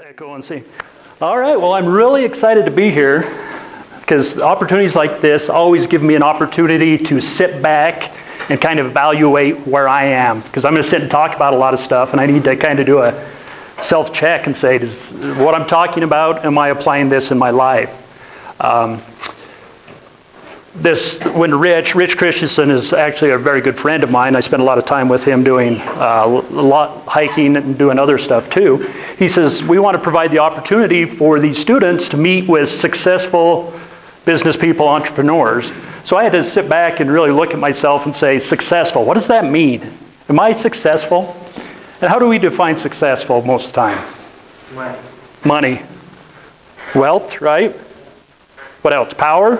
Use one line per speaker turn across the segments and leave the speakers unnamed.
Echo and see. All right, well, I'm really excited to be here because opportunities like this always give me an opportunity to sit back and kind of evaluate where I am because I'm going to sit and talk about a lot of stuff and I need to kind of do a self check and say, does what I'm talking about, am I applying this in my life? Um, this when Rich, Rich Christensen is actually a very good friend of mine. I spend a lot of time with him doing uh, a lot hiking and doing other stuff too. He says we want to provide the opportunity for these students to meet with successful business people, entrepreneurs. So I had to sit back and really look at myself and say, successful. What does that mean? Am I successful? And how do we define successful most of the time?
Money.
Money. Wealth, right? What else? Power?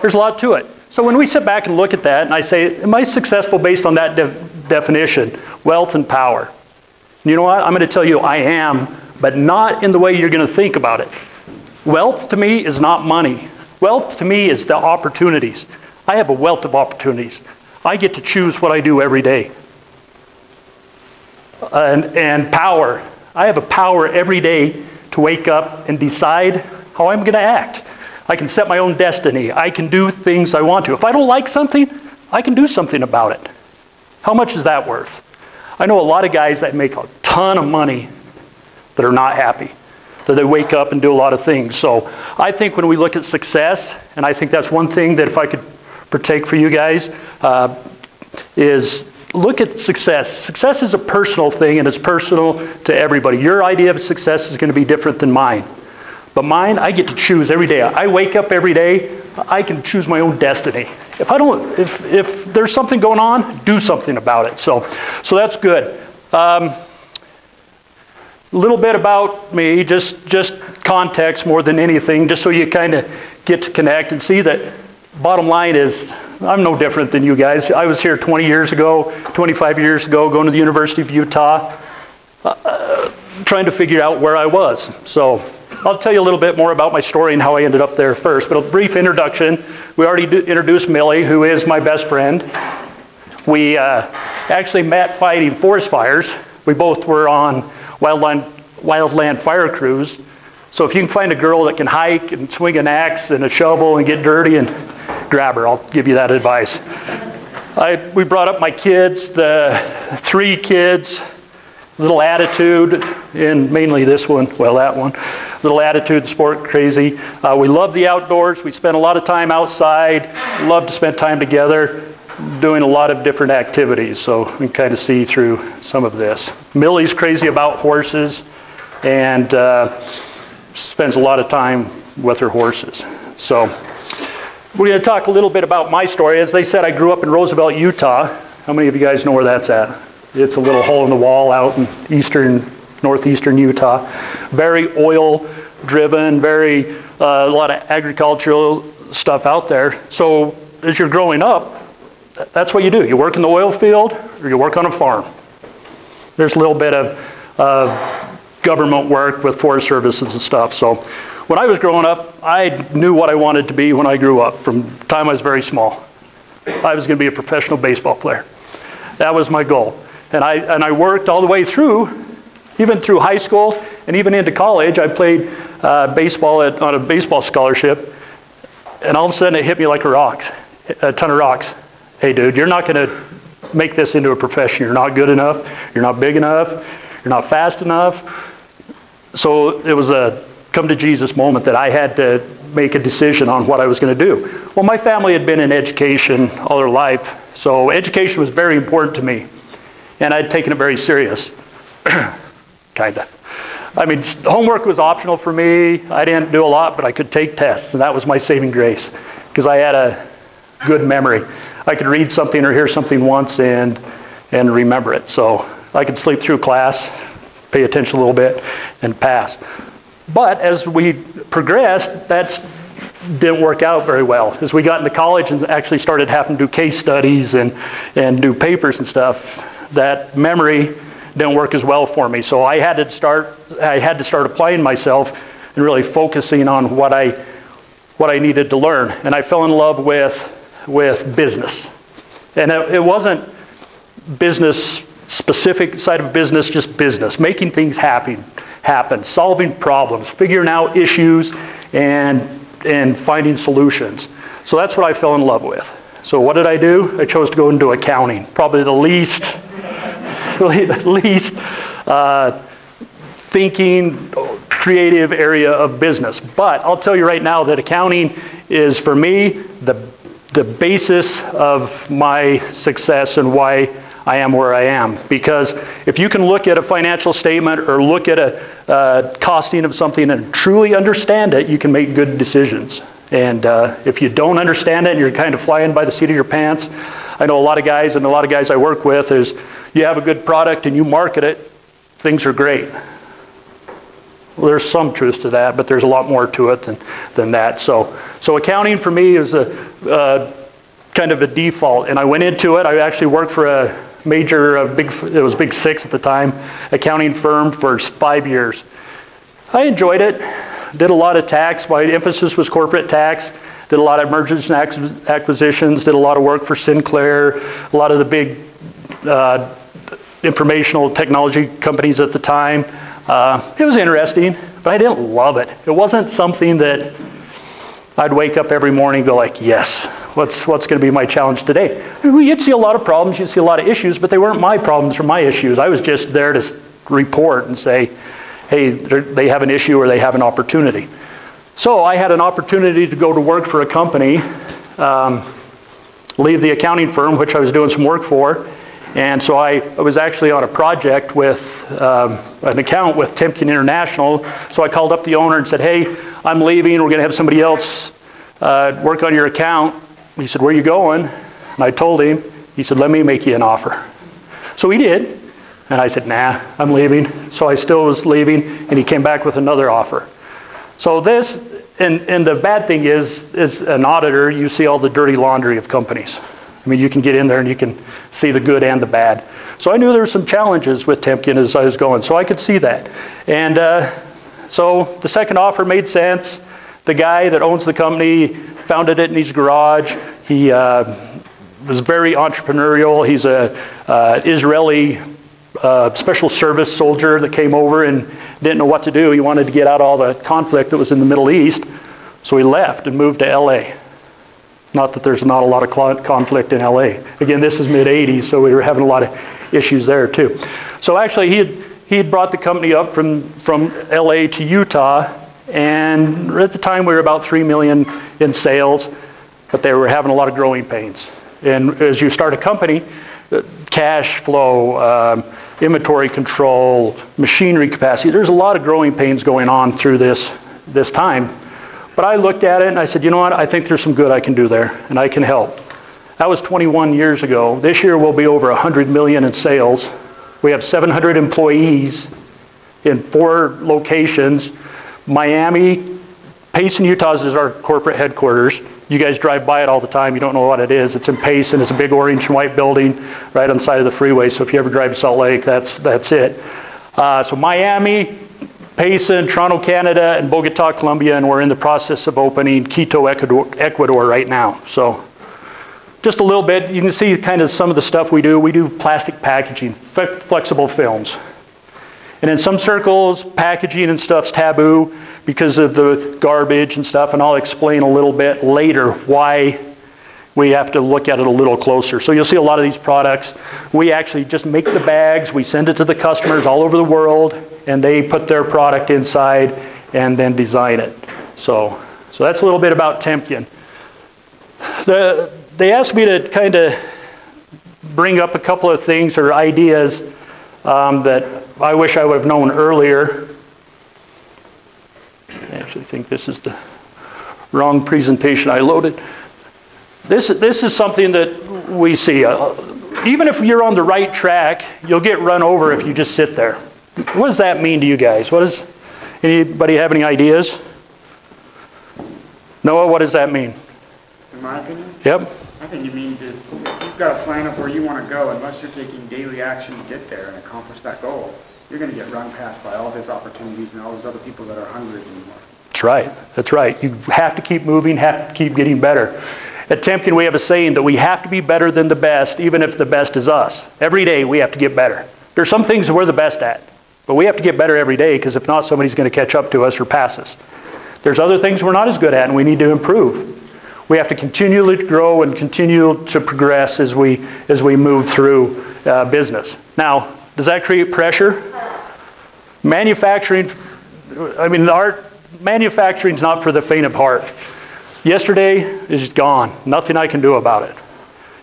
There's a lot to it. So when we sit back and look at that, and I say, Am I successful based on that de- definition? Wealth and power. And you know what? I'm going to tell you I am, but not in the way you're going to think about it. Wealth to me is not money. Wealth to me is the opportunities. I have a wealth of opportunities. I get to choose what I do every day. And, and power. I have a power every day to wake up and decide how I'm going to act. I can set my own destiny. I can do things I want to. If I don't like something, I can do something about it. How much is that worth? I know a lot of guys that make a ton of money that are not happy, that they wake up and do a lot of things. So I think when we look at success, and I think that's one thing that if I could partake for you guys, uh, is look at success. Success is a personal thing and it's personal to everybody. Your idea of success is going to be different than mine. But mine, I get to choose every day. I wake up every day, I can choose my own destiny. If I don't, if, if there's something going on, do something about it. So, so that's good. Um, a little bit about me, just just context more than anything, just so you kind of get to connect and see that. Bottom line is, I'm no different than you guys. I was here 20 years ago, 25 years ago, going to the University of Utah, uh, trying to figure out where I was. So I'll tell you a little bit more about my story and how I ended up there first. But a brief introduction. We already introduced Millie, who is my best friend. We uh, actually met fighting forest fires. We both were on wildland, wildland fire crews. So if you can find a girl that can hike and swing an axe and a shovel and get dirty and grab her, I'll give you that advice. I, we brought up my kids, the three kids, little attitude, and mainly this one, well, that one, little attitude, sport crazy. Uh, we love the outdoors. We spend a lot of time outside, love to spend time together, doing a lot of different activities. So we can kind of see through some of this. Millie's crazy about horses and uh, spends a lot of time with her horses. So we're going to talk a little bit about my story. As they said, I grew up in Roosevelt, Utah. How many of you guys know where that's at? It's a little hole in the wall out in eastern, northeastern Utah. Very oil driven, very, uh, a lot of agricultural stuff out there. So as you're growing up, that's what you do. You work in the oil field or you work on a farm. There's a little bit of uh, government work with forest services and stuff. So when I was growing up, I knew what I wanted to be when I grew up from the time I was very small. I was going to be a professional baseball player. That was my goal. And I, and I worked all the way through, even through high school and even into college. I played uh, baseball at, on a baseball scholarship, and all of a sudden it hit me like a rock, a ton of rocks. Hey, dude, you're not going to make this into a profession. You're not good enough. You're not big enough. You're not fast enough. So it was a come to Jesus moment that I had to make a decision on what I was going to do. Well, my family had been in education all their life, so education was very important to me and I'd taken it very serious. kind of. I mean, homework was optional for me. I didn't do a lot, but I could take tests, and that was my saving grace because I had a good memory. I could read something or hear something once and and remember it. So I could sleep through class, pay attention a little bit, and pass. But as we progressed, that didn't work out very well. As we got into college and actually started having to do case studies and, and do papers and stuff, that memory didn't work as well for me. So I had to start I had to start applying myself and really focusing on what I what I needed to learn. And I fell in love with with business. And it, it wasn't business specific side of business, just business, making things happen, happen, solving problems, figuring out issues, and, and finding solutions. So that's what I fell in love with. So what did I do? I chose to go into accounting, probably the least, least uh, thinking, creative area of business. But I'll tell you right now that accounting is, for me, the, the basis of my success and why I am where I am. Because if you can look at a financial statement or look at a uh, costing of something and truly understand it, you can make good decisions. And uh, if you don't understand it and you're kind of flying by the seat of your pants, I know a lot of guys and a lot of guys I work with is you have a good product and you market it, things are great. Well, there's some truth to that, but there's a lot more to it than, than that. So, so accounting for me is a uh, kind of a default. And I went into it. I actually worked for a major, big, it was Big Six at the time, accounting firm for five years. I enjoyed it. Did a lot of tax. My emphasis was corporate tax. Did a lot of mergers and acquisitions. Did a lot of work for Sinclair. A lot of the big uh, informational technology companies at the time. Uh, it was interesting, but I didn't love it. It wasn't something that I'd wake up every morning and go like, yes, what's, what's going to be my challenge today? You'd see a lot of problems, you'd see a lot of issues, but they weren't my problems or my issues. I was just there to report and say, hey, they have an issue or they have an opportunity. So I had an opportunity to go to work for a company, um, leave the accounting firm, which I was doing some work for, and so I, I was actually on a project with um, an account with Temkin International. So I called up the owner and said, hey, I'm leaving. We're going to have somebody else uh, work on your account. He said, where are you going? And I told him. He said, let me make you an offer. So he did. And I said, nah, I'm leaving. So I still was leaving, and he came back with another offer. So this, and, and the bad thing is, as an auditor, you see all the dirty laundry of companies. I mean, you can get in there and you can see the good and the bad. So I knew there were some challenges with Temkin as I was going, so I could see that. And uh, so the second offer made sense. The guy that owns the company founded it in his garage. He uh, was very entrepreneurial. He's a uh, Israeli uh, special service soldier that came over and didn't know what to do. He wanted to get out all the conflict that was in the Middle East, so he left and moved to LA. Not that there's not a lot of conflict in LA. Again, this is mid 80s, so we were having a lot of issues there too. So actually, he had, he had brought the company up from, from LA to Utah, and at the time we were about 3 million in sales, but they were having a lot of growing pains. And as you start a company, uh, cash flow, um, inventory control, machinery capacity, there's a lot of growing pains going on through this, this time. But I looked at it and I said, you know what? I think there's some good I can do there and I can help. That was 21 years ago. This year we'll be over 100 million in sales. We have 700 employees in four locations. Miami, Payson, Utah is our corporate headquarters. You guys drive by it all the time. You don't know what it is. It's in Payson. It's a big orange and white building right on the side of the freeway. So if you ever drive to Salt Lake, that's, that's it. Uh, so Miami, Payson, Toronto, Canada, and Bogota, Colombia, and we're in the process of opening Quito, Ecuador, Ecuador right now. So just a little bit, you can see kind of some of the stuff we do. We do plastic packaging, flexible films. And in some circles, packaging and stuff's taboo because of the garbage and stuff, and I'll explain a little bit later why we have to look at it a little closer. So you'll see a lot of these products. We actually just make the bags, we send it to the customers all over the world, and they put their product inside and then design it. So, so that's a little bit about Temkin. The, they asked me to kind of bring up a couple of things or ideas um, that I wish I would have known earlier. I actually think this is the wrong presentation I loaded. This, this is something that we see. Uh, even if you're on the right track, you'll get run over if you just sit there. What does that mean to you guys? What does anybody have any ideas? Noah, what does that mean?
In my opinion?
Yep.
I think you mean that you've got a plan of where you want to go, unless you're taking daily action to get there and accomplish that goal, you're going to get run past by all these opportunities and all those other people that are hungry anymore.
That's right. That's right. You have to keep moving, have to keep getting better. At Temkin, we have a saying that we have to be better than the best, even if the best is us. Every day, we have to get better. There's some things that we're the best at, but we have to get better every day because if not, somebody's going to catch up to us or pass us. There's other things we're not as good at and we need to improve. We have to continually grow and continue to progress as we, as we move through uh, business. Now, does that create pressure? Manufacturing, I mean, our manufacturing's not for the faint of heart. Yesterday is gone. Nothing I can do about it.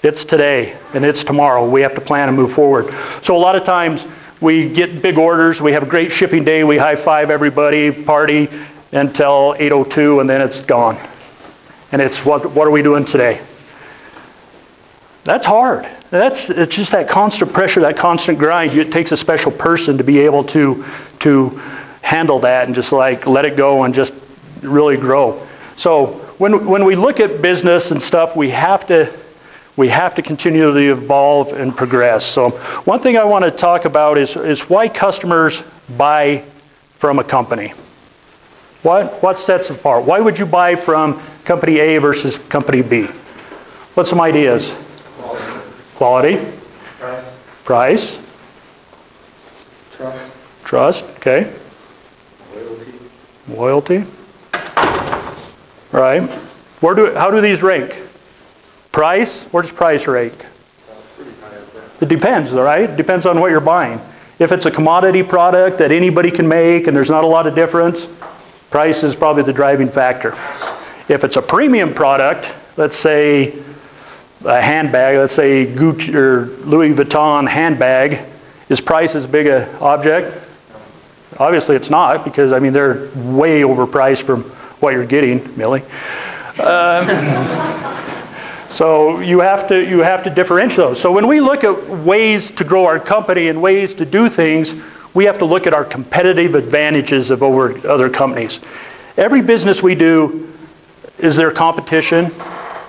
It's today and it's tomorrow. We have to plan and move forward. So a lot of times we get big orders. We have a great shipping day. We high five everybody, party until 8:02, and then it's gone. And it's what what are we doing today? That's hard. That's it's just that constant pressure, that constant grind. It takes a special person to be able to to handle that and just like let it go and just really grow. So when when we look at business and stuff, we have to we have to continually evolve and progress. So one thing I want to talk about is, is why customers buy from a company. What, what sets apart? Why would you buy from company A versus company B? What's some ideas? Quality.
Price.
Price.
Trust.
Trust. Okay.
Loyalty.
Loyalty. Right. Where do, how do these rank? Price? Where does price rank? It depends, right? It depends on what you're buying. If it's a commodity product that anybody can make and there's not a lot of difference, price is probably the driving factor. If it's a premium product, let's say a handbag, let's say Gucci or Louis Vuitton handbag, is price as big a object? Obviously it's not because I mean they're way overpriced from what you're getting, Millie. Um, so you have to you have to differentiate those. So when we look at ways to grow our company and ways to do things, we have to look at our competitive advantages of over other companies. Every business we do is there competition,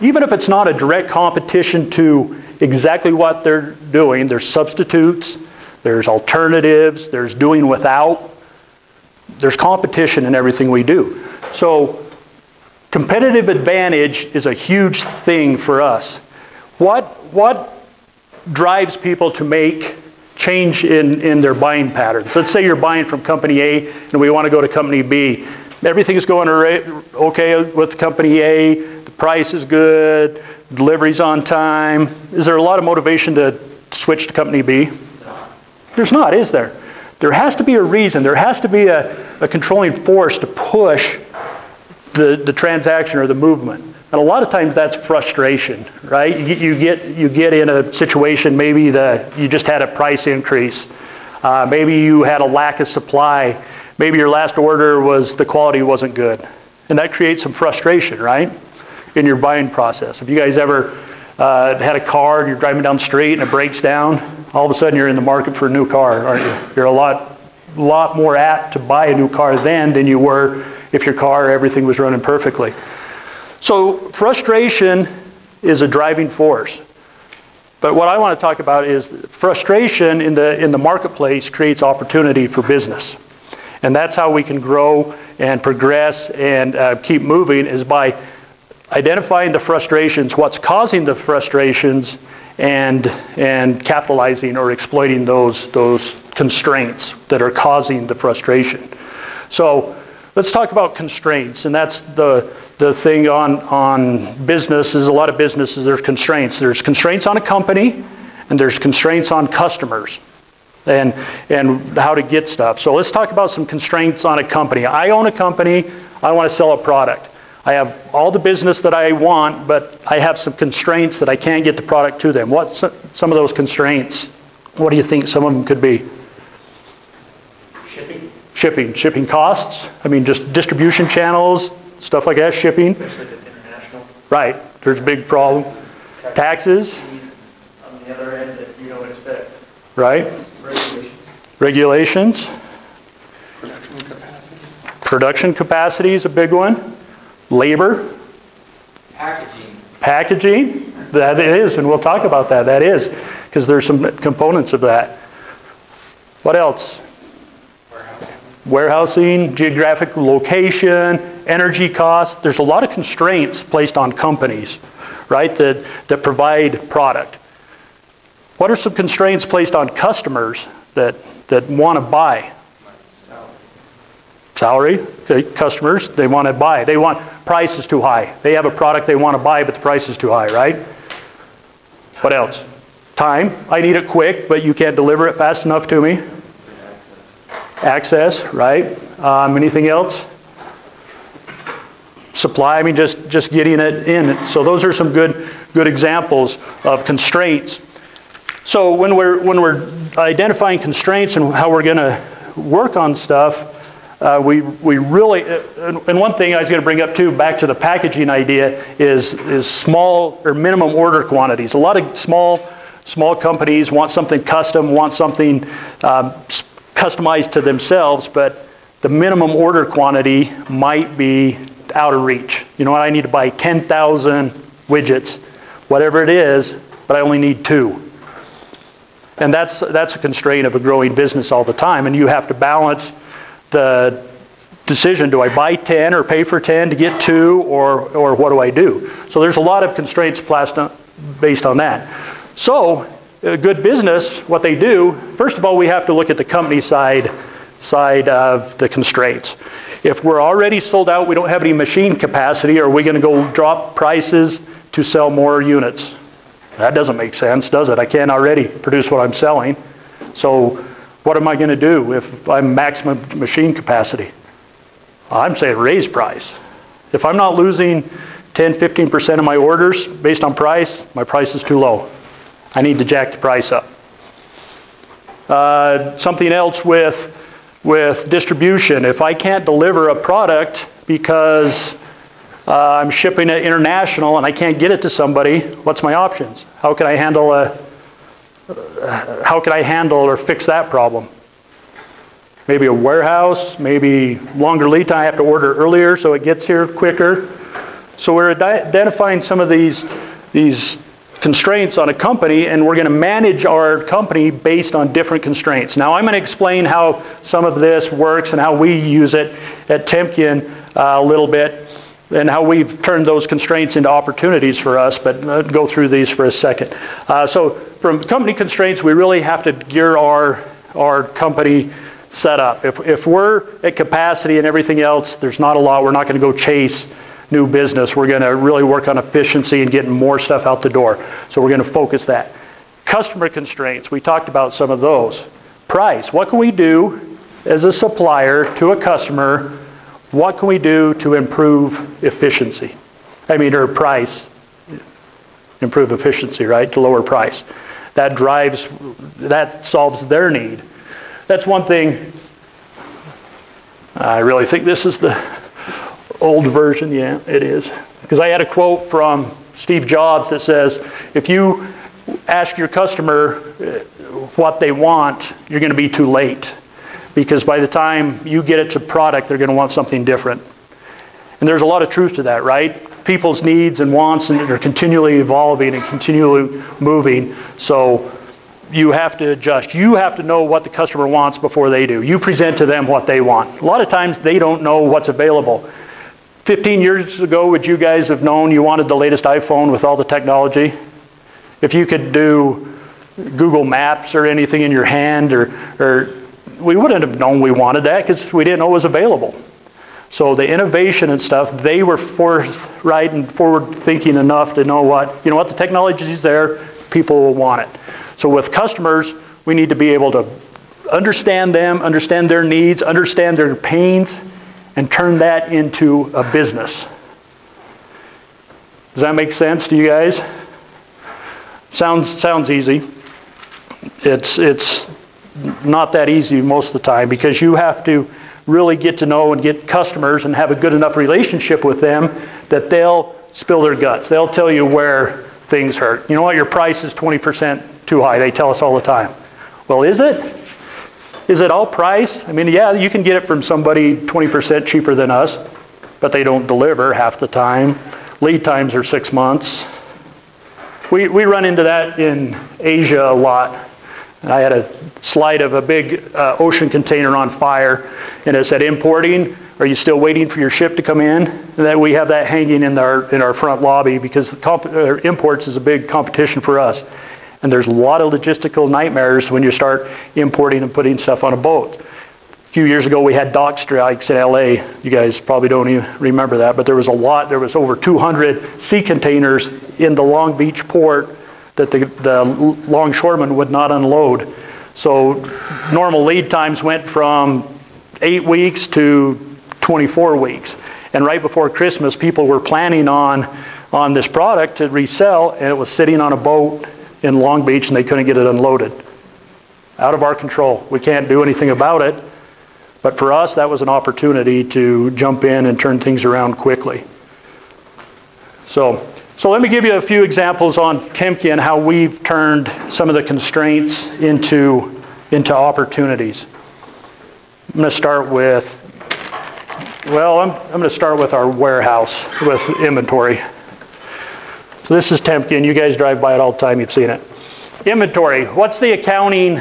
even if it's not a direct competition to exactly what they're doing. There's substitutes, there's alternatives, there's doing without. There's competition in everything we do. So Competitive advantage is a huge thing for us. What, what drives people to make change in, in their buying patterns? Let's say you're buying from company A and we want to go to company B. Everything's going okay with company A, the price is good, delivery's on time. Is there a lot of motivation to switch to company B? There's not, is there? There has to be a reason, there has to be a, a controlling force to push the, the transaction or the movement. And a lot of times that's frustration, right? You, you, get, you get in a situation, maybe the, you just had a price increase. Uh, maybe you had a lack of supply. Maybe your last order was the quality wasn't good. And that creates some frustration, right? In your buying process. If you guys ever uh, had a car and you're driving down the street and it breaks down? All of a sudden you're in the market for a new car, aren't you? You're a lot, lot more apt to buy a new car then than you were if your car, everything was running perfectly. So frustration is a driving force. But what I want to talk about is frustration in the, in the marketplace creates opportunity for business. And that's how we can grow and progress and uh, keep moving is by identifying the frustrations, what's causing the frustrations, and, and capitalizing or exploiting those, those constraints that are causing the frustration. So Let's talk about constraints, and that's the, the thing on, on businesses. A lot of businesses, there's constraints. There's constraints on a company, and there's constraints on customers and, and how to get stuff. So let's talk about some constraints on a company. I own a company, I want to sell a product. I have all the business that I want, but I have some constraints that I can't get the product to them. What's some of those constraints? What do you think some of them could be? shipping, shipping Shipping costs. I mean, just distribution channels, stuff like that, shipping.
Especially if it's international.
Right, there's a big problem. Taxes,
On the other end that you don't expect.
right?
Regulations.
Production capacity.
Production capacity is a big one. Labor,
Packaging.
packaging, that is, and we'll talk about that, that is, because there's some components of that. What else? warehousing, geographic location, energy costs. There's a lot of constraints placed on companies, right, that, that provide product. What are some constraints placed on customers that, that want to buy? Salary, okay, customers, they want to buy. They want, price is too high. They have a product they want to buy, but the price is too high, right? What else? Time, I need it quick, but you can't deliver it fast enough to me. Access, right? Um, anything else? Supply, I mean, just, just getting it in. So those are some good, good examples of constraints. So when we're, when we're identifying constraints and how we're going to work on stuff, uh, we, we really, and one thing I was going to bring up too, back to the packaging idea, is, is small or minimum order quantities. A lot of small, small companies want something custom, want something um, customized to themselves, but the minimum order quantity might be out of reach. You know what? I need to buy 10,000 widgets, whatever it is, but I only need two. And that's, that's a constraint of a growing business all the time. And you have to balance the decision do I buy 10 or pay for 10 to get two, or, or what do I do? So there's a lot of constraints based on that. So, a good business, what they do, first of all, we have to look at the company side, side of the constraints. If we're already sold out, we don't have any machine capacity, are we going to go drop prices to sell more units? That doesn't make sense, does it? I can't already produce what I'm selling. So what am I going to do if I'm maximum machine capacity? I'm saying raise price. If I'm not losing 10, 15% of my orders based on price, my price is too low. I need to jack the price up. Uh, something else with with distribution. If I can't deliver a product because uh, I'm shipping it international and I can't get it to somebody, what's my options? How can I handle a, uh, how can I handle or fix that problem? Maybe a warehouse, maybe longer lead time. I have to order earlier so it gets here quicker. So we're identifying some of these, these constraints on a company, and we're going to manage our company based on different constraints. Now, I'm going to explain how some of this works and how we use it at Temkin uh, a little bit, and how we've turned those constraints into opportunities for us, but uh, go through these for a second. Uh, so, from company constraints, we really have to gear our, our company setup. If, if we're at capacity and everything else, there's not a lot, we're not going to go chase new business. We're going to really work on efficiency and getting more stuff out the door. So we're going to focus that. Customer constraints, we talked about some of those. Price, what can we do as a supplier to a customer? What can we do to improve efficiency? I mean, or price, improve efficiency, right? To lower price. That drives, that solves their need. That's one thing. I really think this is the Old version, yeah, it is. Because I had a quote from Steve Jobs that says, if you ask your customer uh, what they want, you're going to be too late. Because by the time you get it to product, they're going to want something different. And there's a lot of truth to that, right? People's needs and wants and are continually evolving and continually moving. So you have to adjust. You have to know what the customer wants before they do. You present to them what they want. A lot of times they don't know what's available. 15 years ago, would you guys have known you wanted the latest iPhone with all the technology? If you could do Google Maps or anything in your hand, or, or we wouldn't have known we wanted that because we didn't know it was available. So the innovation and stuff, they were forthright and forward thinking enough to know what, you know what, the technology is there, people will want it. So with customers, we need to be able to understand them, understand their needs, understand their pains, and turn that into a business. Does that make sense to you guys? Sounds, sounds easy. It's, it's not that easy most of the time because you have to really get to know and get customers and have a good enough relationship with them that they'll spill their guts. They'll tell you where things hurt. You know what? Your price is 20% too high. They tell us all the time. Well, is it? Is it all price? I mean, yeah, you can get it from somebody 20% cheaper than us, but they don't deliver half the time. Lead times are six months. We, we run into that in Asia a lot. I had a slide of a big uh, ocean container on fire, and it said importing Are you still waiting for your ship to come in? And that we have that hanging in our, in our front lobby because uh, imports is a big competition for us. And there's a lot of logistical nightmares when you start importing and putting stuff on a boat. A few years ago, we had dock strikes in LA. You guys probably don't even remember that, but there was a lot. There was over 200 sea containers in the Long Beach port that the, the longshoremen would not unload. So normal lead times went from eight weeks to 24 weeks. And right before Christmas, people were planning on, on this product to resell, and it was sitting on a boat in Long Beach, and they couldn't get it unloaded. Out of our control. We can't do anything about it. But for us, that was an opportunity to jump in and turn things around quickly. So, so let me give you a few examples on Temkin and how we've turned some of the constraints into, into opportunities. I'm going to start with, well, I'm, I'm going to start with our warehouse with inventory. So this is Temkin. You guys drive by it all the time. You've seen it. Inventory. What's the accounting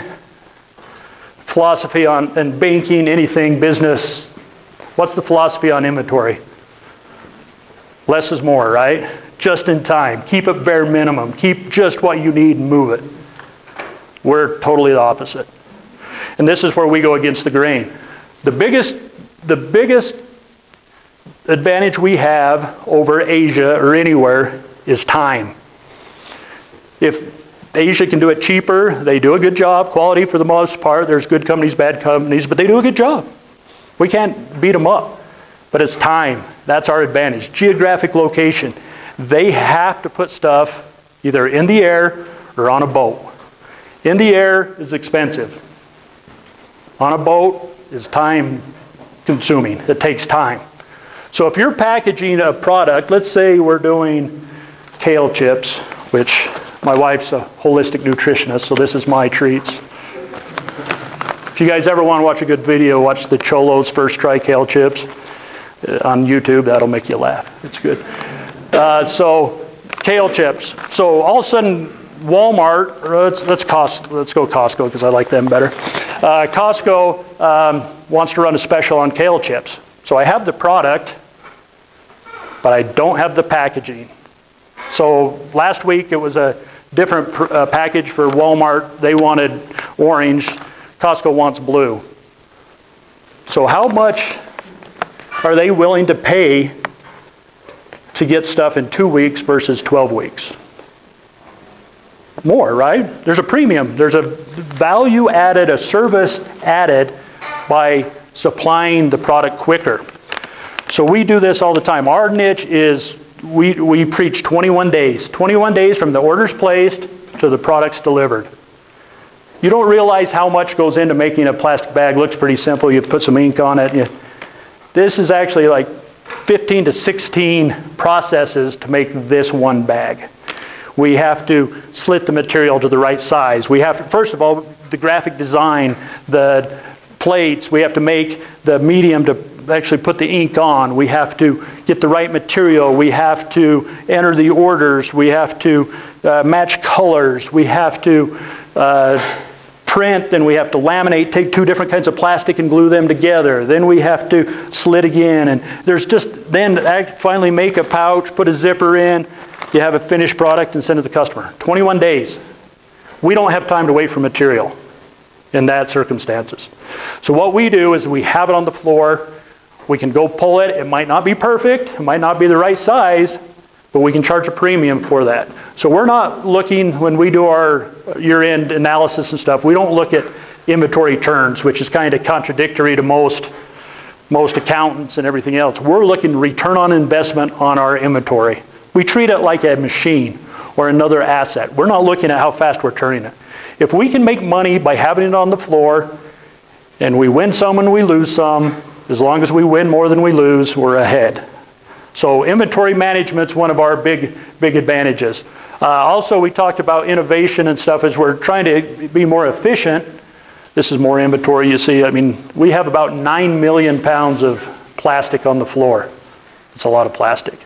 philosophy on and banking, anything, business? What's the philosophy on inventory? Less is more, right? Just in time. Keep it bare minimum. Keep just what you need and move it. We're totally the opposite. And this is where we go against the grain. The biggest, the biggest advantage we have over Asia or anywhere is time. If Asia can do it cheaper, they do a good job, quality for the most part. There's good companies, bad companies, but they do a good job. We can't beat them up. But it's time. That's our advantage. Geographic location. They have to put stuff either in the air or on a boat. In the air is expensive. On a boat is time consuming. It takes time. So if you're packaging a product, let's say we're doing kale chips, which my wife's a holistic nutritionist, so this is my treats. If you guys ever want to watch a good video, watch the Cholo's First Try Kale Chips uh, on YouTube. That'll make you laugh. It's good. Uh, so, kale chips. So all of a sudden, Walmart, let's, let's, cost, let's go Costco because I like them better. Uh, Costco um, wants to run a special on kale chips. So I have the product, but I don't have the packaging. So last week it was a different uh, package for Walmart. They wanted orange. Costco wants blue. So how much are they willing to pay to get stuff in two weeks versus 12 weeks? More, right? There's a premium. There's a value added, a service added by supplying the product quicker. So we do this all the time. Our niche is we, we preach 21 days. 21 days from the orders placed to the products delivered. You don't realize how much goes into making a plastic bag. Looks pretty simple. You put some ink on it. You, this is actually like 15 to 16 processes to make this one bag. We have to slit the material to the right size. We have to, first of all, the graphic design, the plates, we have to make the medium to actually put the ink on. We have to get the right material. We have to enter the orders. We have to uh, match colors. We have to uh, print. Then we have to laminate, take two different kinds of plastic and glue them together. Then we have to slit again. And there's just, then finally make a pouch, put a zipper in. You have a finished product and send it to the customer. 21 days. We don't have time to wait for material in that circumstances. So what we do is we have it on the floor. We can go pull it. It might not be perfect, it might not be the right size, but we can charge a premium for that. So we're not looking, when we do our year end analysis and stuff, we don't look at inventory turns, which is kind of contradictory to most, most accountants and everything else. We're looking return on investment on our inventory. We treat it like a machine or another asset. We're not looking at how fast we're turning it. If we can make money by having it on the floor and we win some and we lose some, as long as we win more than we lose, we're ahead. So inventory management is one of our big, big advantages. Uh, also, we talked about innovation and stuff as we're trying to be more efficient. This is more inventory, you see. I mean, we have about 9 million pounds of plastic on the floor. It's a lot of plastic.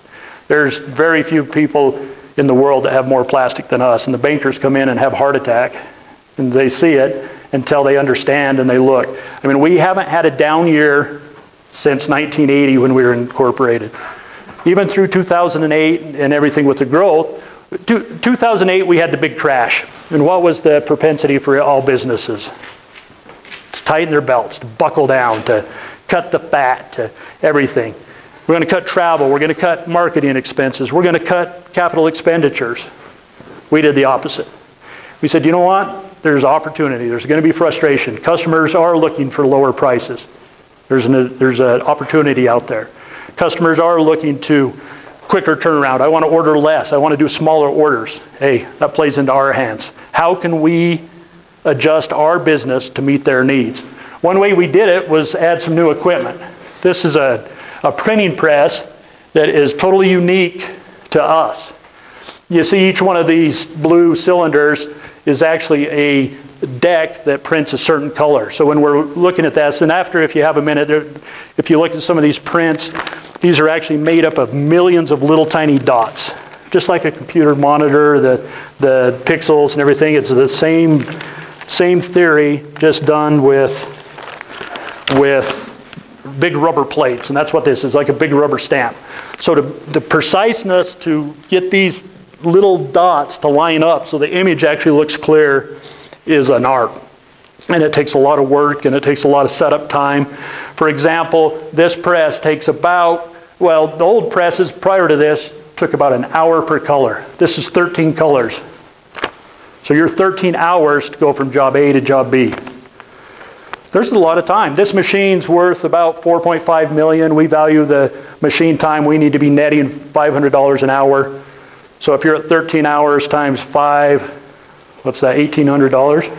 There's very few people in the world that have more plastic than us, and the bankers come in and have heart attack, and they see it until they understand and they look. I mean, we haven't had a down year since 1980 when we were incorporated. Even through 2008 and everything with the growth, 2008 we had the big crash. And what was the propensity for all businesses? To tighten their belts, to buckle down, to cut the fat, to everything. We're going to cut travel. We're going to cut marketing expenses. We're going to cut capital expenditures. We did the opposite. We said, you know what? There's opportunity. There's going to be frustration. Customers are looking for lower prices. There's an, there's an opportunity out there. Customers are looking to quicker turnaround. I want to order less. I want to do smaller orders. Hey, that plays into our hands. How can we adjust our business to meet their needs? One way we did it was add some new equipment. This is a a printing press that is totally unique to us. You see, each one of these blue cylinders is actually a deck that prints a certain color. So when we're looking at this, and after, if you have a minute, if you look at some of these prints, these are actually made up of millions of little tiny dots. Just like a computer monitor, the, the pixels and everything, it's the same, same theory, just done with, with big rubber plates, and that's what this is, like a big rubber stamp. So to, the preciseness to get these little dots to line up so the image actually looks clear is an art. And it takes a lot of work and it takes a lot of setup time. For example, this press takes about, well, the old presses prior to this took about an hour per color. This is 13 colors. So you're 13 hours to go from job A to job B. There's a lot of time. This machine's worth about 4.5 million. We value the machine time. We need to be netting $500 an hour. So if you're at 13 hours times five, what's that, $1,800?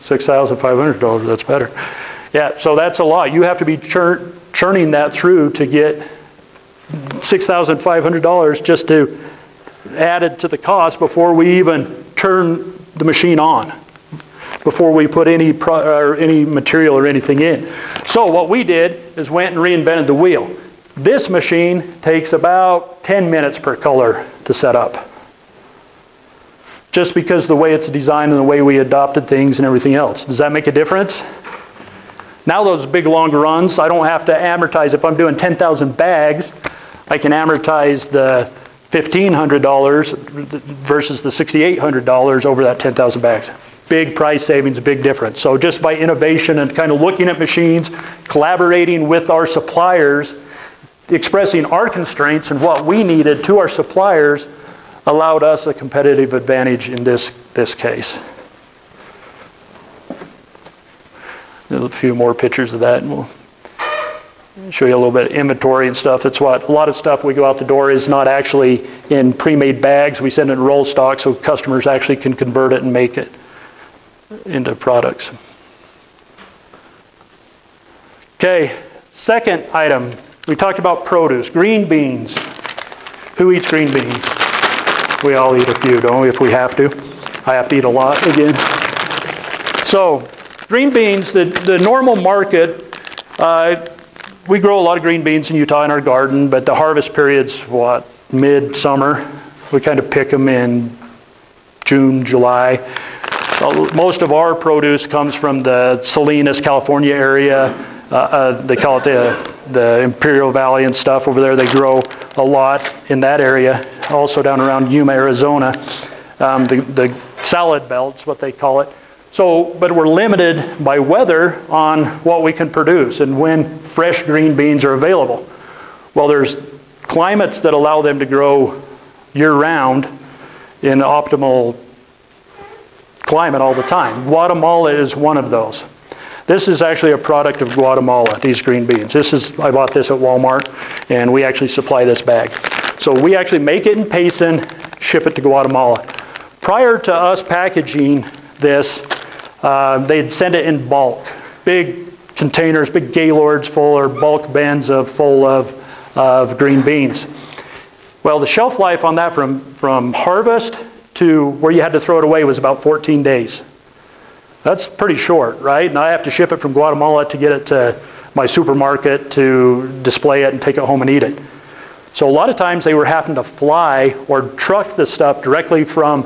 $6,500, that's better. Yeah, so that's a lot. You have to be churn, churning that through to get $6,500 just to add it to the cost before we even turn the machine on before we put any, or any material or anything in. So what we did is went and reinvented the wheel. This machine takes about 10 minutes per color to set up. Just because the way it's designed and the way we adopted things and everything else. Does that make a difference? Now those big long runs, I don't have to amortize. If I'm doing 10,000 bags, I can amortize the $1,500 versus the $6,800 over that 10,000 bags big price savings, big difference. So just by innovation and kind of looking at machines, collaborating with our suppliers, expressing our constraints and what we needed to our suppliers allowed us a competitive advantage in this, this case. A few more pictures of that and we'll show you a little bit of inventory and stuff. That's what a lot of stuff we go out the door is not actually in pre-made bags. We send it in roll stock so customers actually can convert it and make it into products. Okay, second item, we talked about produce, green beans. Who eats green beans? We all eat a few, don't we, if we have to? I have to eat a lot again. So, green beans, the, the normal market, uh, we grow a lot of green beans in Utah in our garden, but the harvest period's what, mid-summer? We kind of pick them in June, July. Most of our produce comes from the Salinas, California area. Uh, uh, they call it the, the Imperial Valley and stuff over there. They grow a lot in that area. Also down around Yuma, Arizona. Um, the, the salad belt's what they call it. So, but we're limited by weather on what we can produce and when fresh green beans are available. Well, there's climates that allow them to grow year round in optimal climate all the time. Guatemala is one of those. This is actually a product of Guatemala, these green beans. This is, I bought this at Walmart, and we actually supply this bag. So we actually make it in Payson, ship it to Guatemala. Prior to us packaging this, uh, they'd send it in bulk. Big containers, big gaylords full or bulk bins of full of, of green beans. Well, the shelf life on that from, from harvest to where you had to throw it away was about 14 days. That's pretty short, right? And I have to ship it from Guatemala to get it to my supermarket to display it and take it home and eat it. So a lot of times they were having to fly or truck the stuff directly from,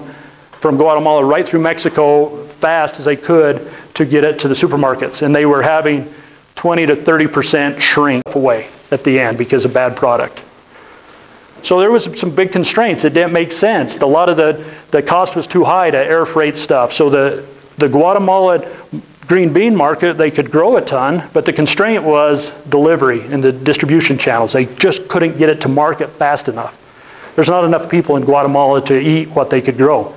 from Guatemala right through Mexico fast as they could to get it to the supermarkets. And they were having 20 to 30% shrink away at the end because of bad product. So there was some big constraints. It didn't make sense. A lot of the, the cost was too high to air freight stuff. So the, the Guatemala green bean market, they could grow a ton, but the constraint was delivery and the distribution channels. They just couldn't get it to market fast enough. There's not enough people in Guatemala to eat what they could grow.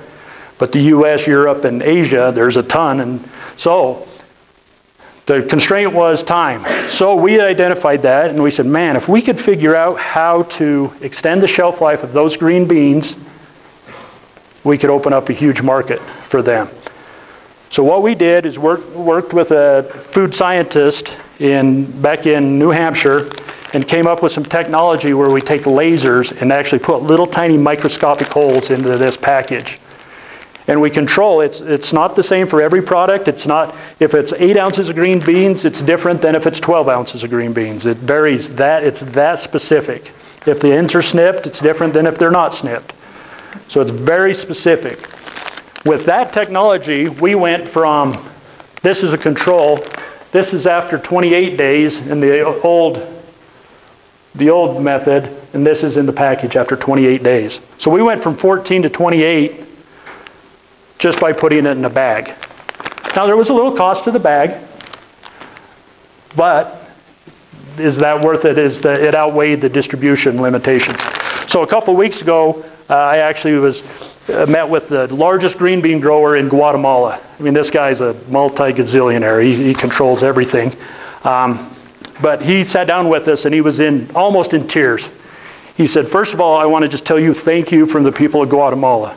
But the US, Europe, and Asia, there's a ton. And so the constraint was time. So we identified that and we said, man, if we could figure out how to extend the shelf life of those green beans, we could open up a huge market for them. So what we did is work, worked with a food scientist in, back in New Hampshire and came up with some technology where we take lasers and actually put little tiny microscopic holes into this package and we control. It's it's not the same for every product. It's not if it's eight ounces of green beans it's different than if it's 12 ounces of green beans. It varies that it's that specific. If the ends are snipped it's different than if they're not snipped. So it's very specific. With that technology we went from this is a control this is after 28 days in the old the old method and this is in the package after 28 days. So we went from 14 to 28 just by putting it in a bag. Now, there was a little cost to the bag, but is that worth it? Is the, it outweighed the distribution limitations? So a couple weeks ago, uh, I actually was uh, met with the largest green bean grower in Guatemala. I mean, this guy's a multi-gazillionaire. He, he controls everything. Um, but he sat down with us, and he was in almost in tears. He said, first of all, I want to just tell you thank you from the people of Guatemala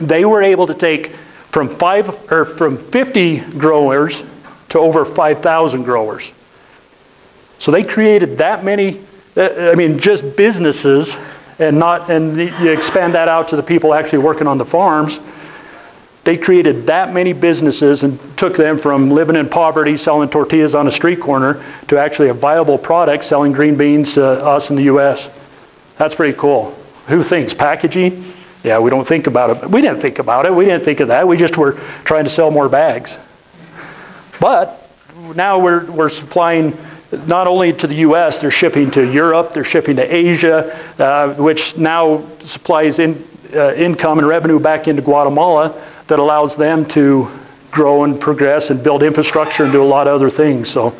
they were able to take from five or from 50 growers to over 5,000 growers. So they created that many. Uh, I mean, just businesses, and not and you expand that out to the people actually working on the farms. They created that many businesses and took them from living in poverty, selling tortillas on a street corner, to actually a viable product selling green beans to us in the U.S. That's pretty cool. Who thinks packaging? Yeah, we don't think about it. We didn't think about it. We didn't think of that. We just were trying to sell more bags. But now we're, we're supplying not only to the U.S., they're shipping to Europe, they're shipping to Asia, uh, which now supplies in, uh, income and revenue back into Guatemala that allows them to grow and progress and build infrastructure and do a lot of other things. So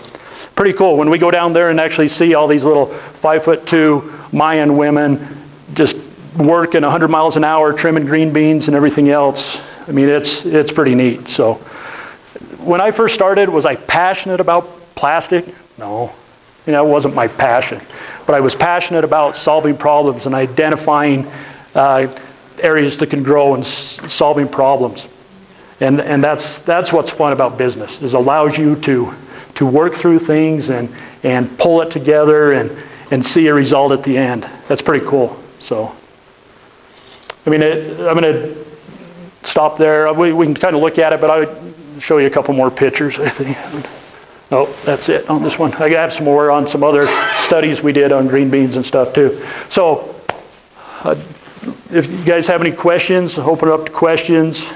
pretty cool. When we go down there and actually see all these little five foot two Mayan women just working 100 miles an hour, trimming green beans and everything else. I mean, it's, it's pretty neat. So when I first started, was I passionate about plastic? No. You know, it wasn't my passion. But I was passionate about solving problems and identifying uh, areas that can grow and solving problems. And, and that's, that's what's fun about business, is allows you to, to work through things and, and pull it together and, and see a result at the end. That's pretty cool. So I mean, it, I'm going to stop there. We, we can kind of look at it, but I would show you a couple more pictures. Oh, that's it on this one. I have some more on some other studies we did on green beans and stuff too. So, uh, if you guys have any questions, open it up to questions.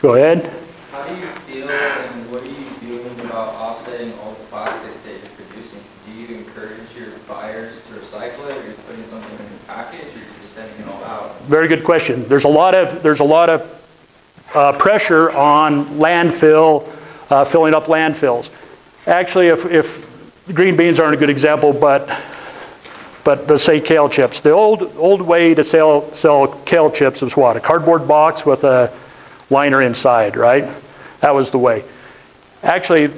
Go ahead.
How do you feel and what are you doing about offsetting all the plastic that you're producing? Do you encourage your buyers to recycle it, or you're putting something in the package, or you're just sending it all out?
Very good question. There's a lot of there's a lot of uh, pressure on landfill, uh, filling up landfills. Actually, if, if green beans aren't a good example, but but let's say kale chips. The old old way to sell sell kale chips was what? A cardboard box with a liner inside, right? That was the way. Actually,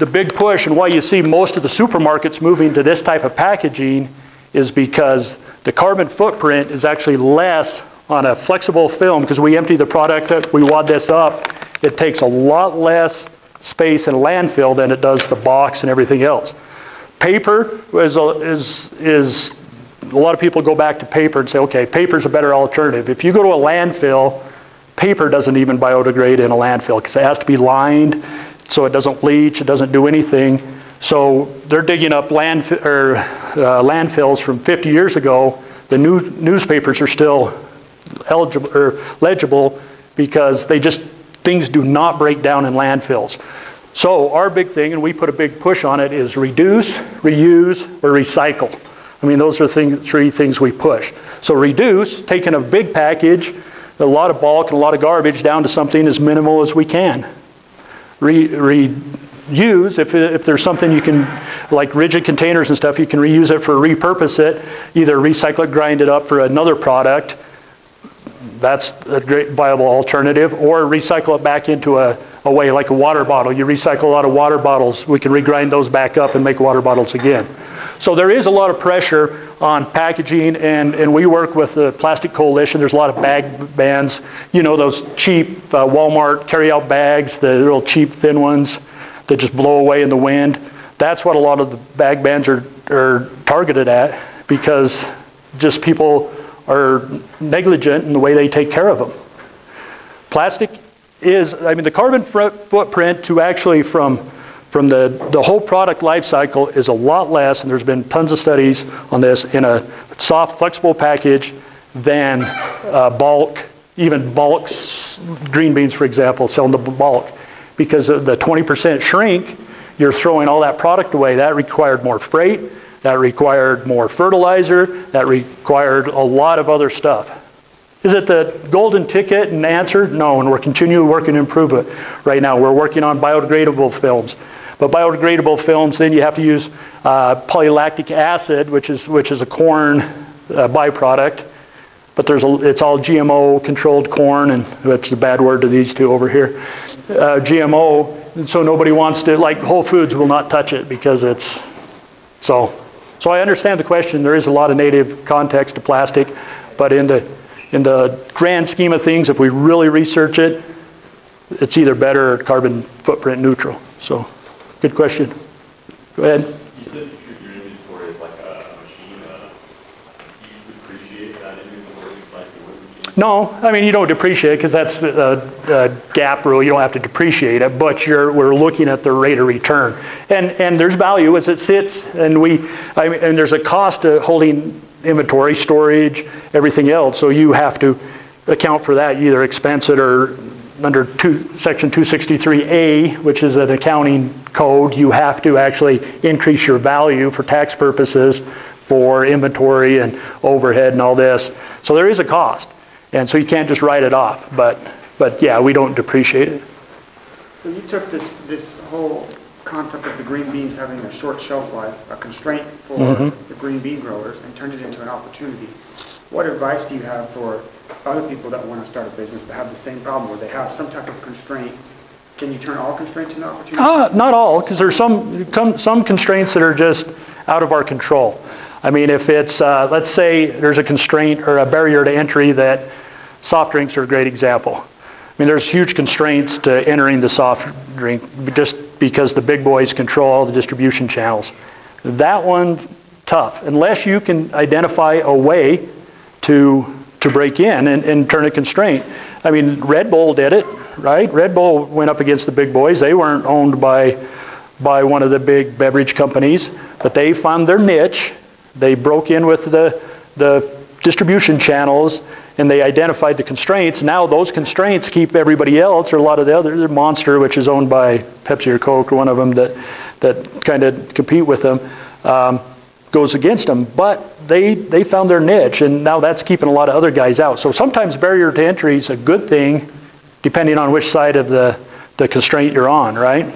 the big push and why you see most of the supermarkets moving to this type of packaging is because the carbon footprint is actually less on a flexible film because we empty the product, up, we wad this up. It takes a lot less space in landfill than it does the box and everything else. Paper is, a, is, is a lot of people go back to paper and say, okay, paper is a better alternative. If you go to a landfill, paper doesn't even biodegrade in a landfill because it has to be lined so it doesn't leach, it doesn't do anything. So they're digging up or, uh, landfills from 50 years ago. The new newspapers are still eligible or legible because they just things do not break down in landfills. So our big thing, and we put a big push on it, is reduce, reuse, or recycle. I mean, those are the three things we push. So reduce, taking a big package, a lot of bulk and a lot of garbage down to something as minimal as we can. Re, reuse, if, if there's something you can, like rigid containers and stuff, you can reuse it for repurpose it, either recycle it, grind it up for another product. That's a great viable alternative, or recycle it back into a, a way like a water bottle. You recycle a lot of water bottles, we can regrind those back up and make water bottles again. So there is a lot of pressure on packaging, and, and we work with the Plastic Coalition. There's a lot of bag bans, you know, those cheap uh, Walmart carry-out bags, the real cheap thin ones that just blow away in the wind. That's what a lot of the bag bans are, are targeted at because just people are negligent in the way they take care of them. Plastic is, I mean, the carbon footprint to actually from from the, the whole product life cycle is a lot less, and there's been tons of studies on this, in a soft, flexible package than uh, bulk, even bulk green beans, for example, selling the bulk. Because of the 20% shrink, you're throwing all that product away. That required more freight, that required more fertilizer, that required a lot of other stuff. Is it the golden ticket and answer? No, and we're continuing working to improve it right now. We're working on biodegradable films. But biodegradable films, then you have to use uh, polylactic acid, which is, which is a corn uh, byproduct. But there's a, it's all GMO controlled corn, and that's a bad word to these two over here. Uh, GMO, so nobody wants to, like Whole Foods will not touch it because it's, so. So I understand the question. There is a lot of native context to plastic, but in the, in the grand scheme of things, if we really research it, it's either better or carbon footprint neutral. So. Good question. Go ahead.
You said you treat your inventory as like a machine. Uh, do you depreciate that inventory like a wood machine?
No, I mean you don't depreciate because that's the uh, GAAP rule. You don't have to depreciate it, but you're we're looking at the rate of return, and and there's value as it sits, and we, I mean, and there's a cost to holding inventory, storage, everything else. So you have to account for that. Either expense it or under two, section 263A, which is an accounting code, you have to actually increase your value for tax purposes for inventory and overhead and all this. So there is a cost. And so you can't just write it off. But, but yeah, we don't depreciate it.
So you took this, this whole concept of the green beans having a short shelf life, a constraint for mm-hmm. the green bean growers, and turned it into an opportunity. What advice do you have for other people that want to start a business that have the same problem where they have some type of constraint? Can you turn all constraints into opportunities?
Uh, not all, because there's some, some constraints that are just out of our control. I mean, if it's, uh, let's say there's a constraint or a barrier to entry that soft drinks are a great example. I mean, there's huge constraints to entering the soft drink just because the big boys control all the distribution channels. That one's tough. Unless you can identify a way to to break in and, and turn a constraint. I mean, Red Bull did it, right? Red Bull went up against the big boys. They weren't owned by, by one of the big beverage companies, but they found their niche. They broke in with the, the distribution channels and they identified the constraints. Now those constraints keep everybody else, or a lot of the other Monster, which is owned by Pepsi or Coke, or one of them that that kind of compete with them, um, goes against them. But they, they found their niche, and now that's keeping a lot of other guys out. So sometimes barrier to entry is a good thing, depending on which side of the, the constraint you're on, right?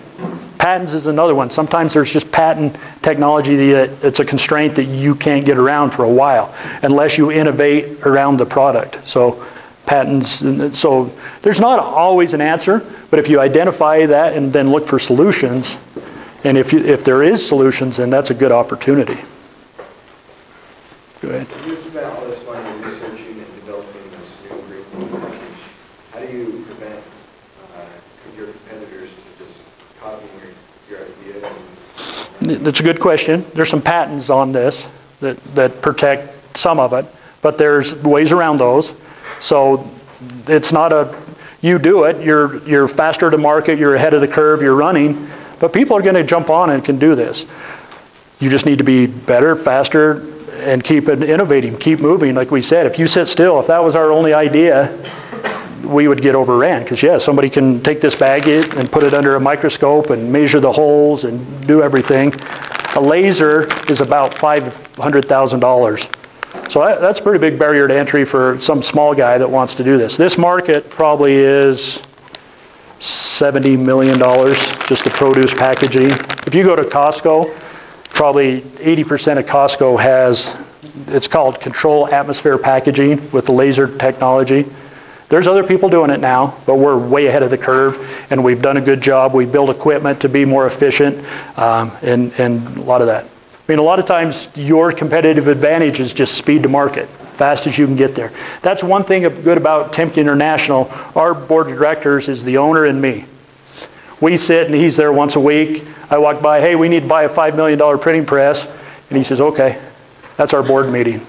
Patents is another one. Sometimes there's just patent technology that it's a constraint that you can't get around for a while unless you innovate around the product. So patents, so there's not always an answer, but if you identify that and then look for solutions, and if, you, if there is solutions, then that's a good opportunity. Go ahead.
You spent all this money researching and developing this new green package. How do you prevent uh, your competitors to just copying your, your idea?
That's a good question. There's some patents on this that, that protect some of it, but there's ways around those. So it's not a you do it, you're, you're faster to market, you're ahead of the curve, you're running, but people are going to jump on and can do this. You just need to be better, faster, and keep innovating, keep moving. Like we said, if you sit still, if that was our only idea, we would get overran. Because, yeah, somebody can take this bag and put it under a microscope and measure the holes and do everything. A laser is about $500,000. So that- that's a pretty big barrier to entry for some small guy that wants to do this. This market probably is $70 million, just the produce packaging. If you go to Costco, probably 80% of Costco has, it's called control atmosphere packaging with the laser technology. There's other people doing it now, but we're way ahead of the curve, and we've done a good job. We build equipment to be more efficient, um, and, and a lot of that. I mean, a lot of times your competitive advantage is just speed to market, fast as you can get there. That's one thing good about Temkin International. Our board of directors is the owner and me. We sit and he's there once a week. I walk by, hey, we need to buy a $5 million printing press. And he says, okay. That's our board meeting.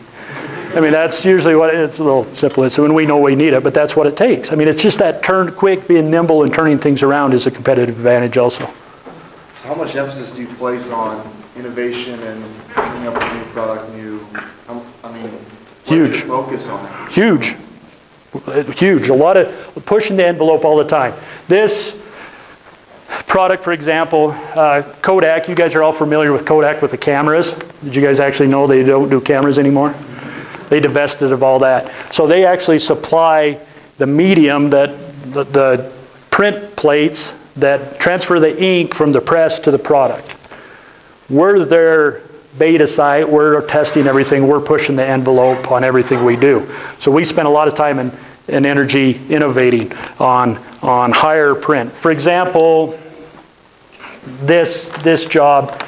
I mean, that's usually what, it's a little simple. It's when we know we need it, but that's what it takes. I mean, it's just that turn quick, being nimble and turning things around is a competitive advantage also.
How much emphasis do you place on innovation and coming up with new product, new, um, I mean,
Huge.
focus on it?
Huge. Huge. A lot of pushing the envelope all the time. This product, for example, uh, Kodak, you guys are all familiar with Kodak with the cameras. Did you guys actually know they don't do cameras anymore? They divested of all that. So they actually supply the medium that the, the print plates that transfer the ink from the press to the product. We're their beta site, we're testing everything, we're pushing the envelope on everything we do. So we spend a lot of time and, and energy innovating on, on higher print. For example, this, this job,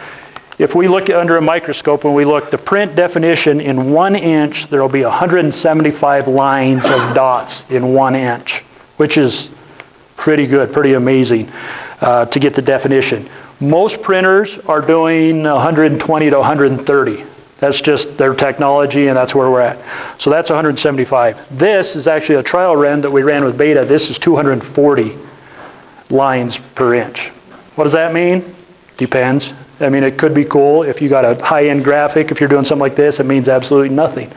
if we look under a microscope and we look, the print definition in one inch, there will be 175 lines of dots in one inch, which is pretty good, pretty amazing uh, to get the definition. Most printers are doing 120 to 130. That's just their technology, and that's where we're at. So that's 175. This is actually a trial run that we ran with Beta. This is 240 lines per inch. What does that mean? Depends. I mean, it could be cool if you got a high-end graphic. If you're doing something like this, it means absolutely nothing.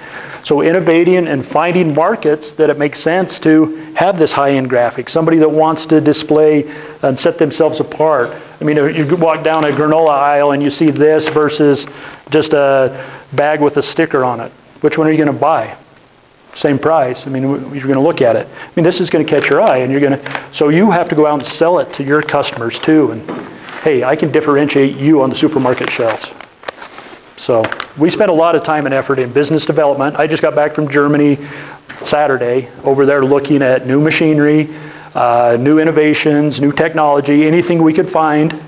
So innovating and finding markets that it makes sense to have this high-end graphic. Somebody that wants to display and set themselves apart. I mean, if you walk down a granola aisle and you see this versus just a bag with a sticker on it. Which one are you going to buy? Same price. I mean, you're going to look at it. I mean, this is going to catch your eye, and you're going to. So you have to go out and sell it to your customers too. And hey, I can differentiate you on the supermarket shelves. So we spent a lot of time and effort in business development. I just got back from Germany Saturday over there looking at new machinery, uh, new innovations, new technology, anything we could find,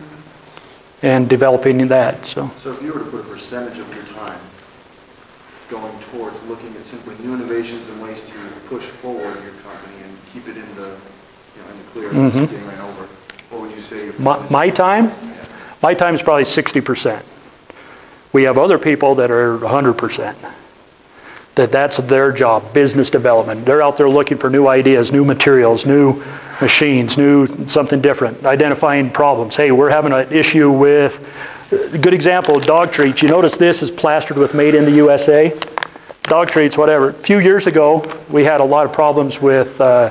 and developing that. So
So if you were to put a percentage of your time going towards looking at simply new innovations and ways to push forward your company and keep it in the, you know, in the clear, and
Mhm.
getting ran over, what would you say?
my, my time, my time is probably 60%. We have other people that are 100%. That that's their job, business development. They're out there looking for new ideas, new materials, new machines, new something different, identifying problems. Hey, we're having an issue with, a good example, dog treats. You notice this is plastered with made in the USA? Dog treats, whatever. A few years ago, we had a lot of problems with uh,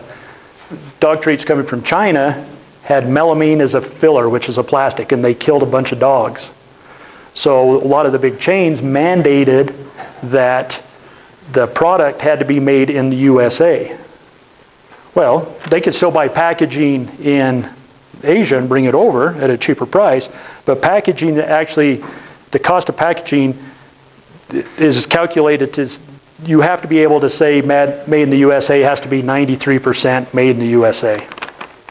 dog treats coming from China had melamine as a filler, which is a plastic, and they killed a bunch of dogs. So a lot of the big chains mandated that the product had to be made in the USA. Well, they could still buy packaging in Asia and bring it over at a cheaper price, but packaging actually, the cost of packaging is calculated to, you have to be able to say made in the USA has to be 93% made in the USA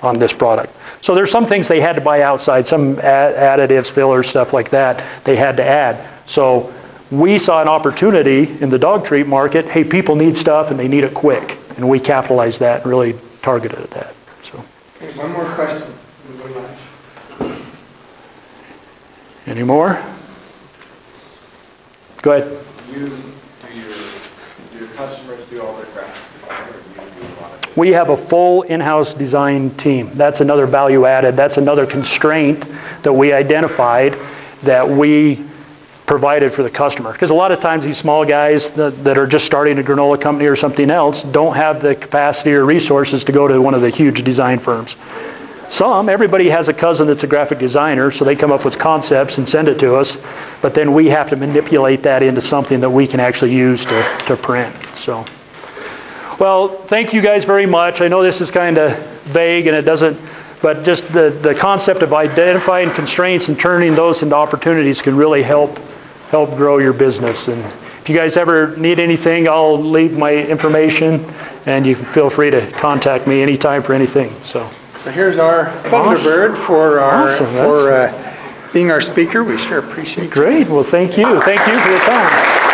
on this product. So there's some things they had to buy outside, some additives, fillers, stuff like that, they had to add. So we saw an opportunity in the dog treat market, hey, people need stuff and they need it quick. And we capitalized that and really targeted at that, so.
Okay, one more question. We'll go lunch.
Any more? Go ahead.
You, do your, do your customers do all their graphic design, or do you do a lot of it?
We have a full in-house design team. That's another value added. That's another constraint that we identified that we provided for the customer. Because a lot of times these small guys that, that are just starting a granola company or something else don't have the capacity or resources to go to one of the huge design firms. Some, everybody has a cousin that's a graphic designer, so they come up with concepts and send it to us, but then we have to manipulate that into something that we can actually use to, to print, so. Well, thank you guys very much. I know this is kind of vague and it doesn't, but just the, the concept of identifying constraints and turning those into opportunities can really help, help grow your business. And if you guys ever need anything, I'll leave my information and you can feel free to contact me anytime for anything, so.
So here's our
Awesome.
Thunderbird for our,
Awesome,
for uh, being our speaker. We sure appreciate it.
Great, well, thank you. Thank you for your time.